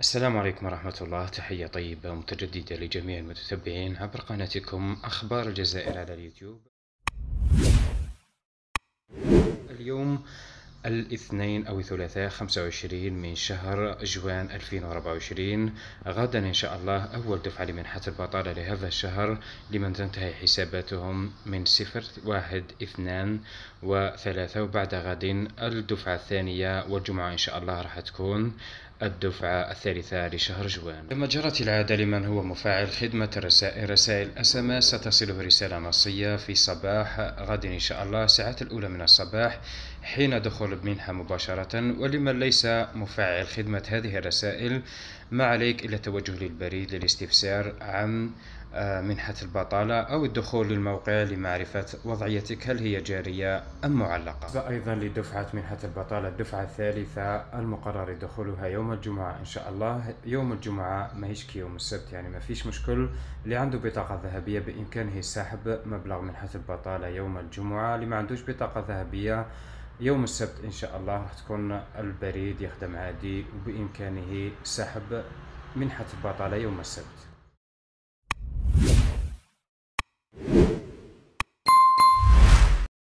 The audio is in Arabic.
السلام عليكم ورحمة الله. تحية طيبة متجددة لجميع المتتبعين عبر قناتكم أخبار الجزائر على اليوتيوب. الاثنين أو الثلاثاء 25 من شهر جوان 2024 غدا إن شاء الله أول دفعة لمنحة البطالة لهذا الشهر لمن تنتهي حساباتهم من صفر واحد اثنان وثلاثة وبعد غد الدفعة الثانية والجمعة إن شاء الله راح تكون الدفعة الثالثة لشهر جوان. كما جرت العادة لمن هو مفاعل خدمة الرسائل رسائل SMS ستصله رسالة نصية في صباح غد إن شاء الله. الساعات الأولى من الصباح حين دخول المنحة مباشرة ولمن ليس مفاعل خدمة هذه الرسائل ما عليك إلا التوجه للبريد للاستفسار عن آه، منحة البطالة أو الدخول للموقع لمعرفة وضعيتك هل هي جارية أم معلقة. أيضا لدفعة منحة البطالة الدفعة الثالثة المقرر دخولها يوم الجمعة إن شاء الله. يوم الجمعة ما هيش كيوم السبت يعني ما فيش مشكل. اللي عنده بطاقة ذهبية بإمكانه سحب مبلغ منحة البطالة يوم الجمعة. اللي ما عندوش بطاقة ذهبية يوم السبت إن شاء الله راح تكون البريد يخدم عادي وبإمكانه سحب منحة البطالة يوم السبت.